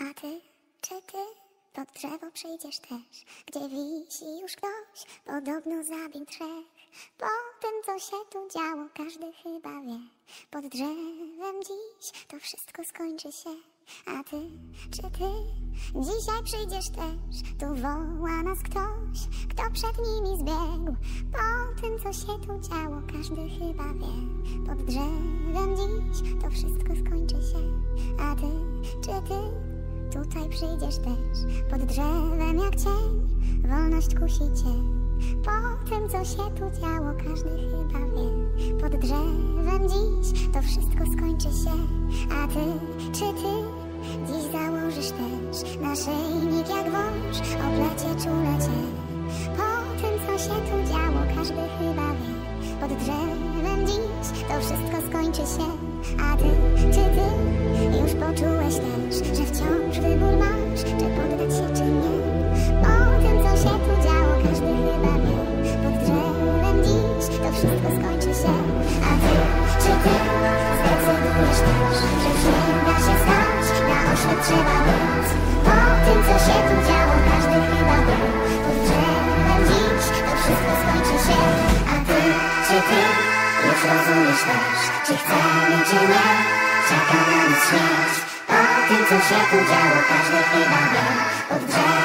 A ty, czy ty pod drzewo przyjdziesz też, gdzie wisi już ktoś, podobno zabił trzech. Po tym, co się tu działo, każdy chyba wie. Pod drzewem dziś to wszystko skończy się. A ty, czy ty dzisiaj przyjdziesz też? Tu woła nas ktoś, kto przed nimi zbiegł. Po tym, co się tu działo, każdy chyba wie. Pod drzewem dziś to wszystko skończy się. A ty, czy ty Tutaj przyjdziesz też pod drzewem jak cień, wolność kusi cię. Po tym, co się tu działo, każdy chyba wie. Pod drzewem dziś to wszystko skończy się. A ty, czy ty dziś założysz też naszyjnik jak wąż, oplecie czule cię. Po tym, co się tu działo, każdy chyba wie. Pod drzewem dziś to wszystko skończy się. A ty, trzeba być. Po tym, co się tu działo, każdy chyba wie. Pod drzewem dziś to wszystko skończy się. A ty, czy ty już rozumiesz też, czy chcemy, czy nie? Czeka na nas śmierć. Po tym, co się tu działo, każdy chyba wie. Pod drzewem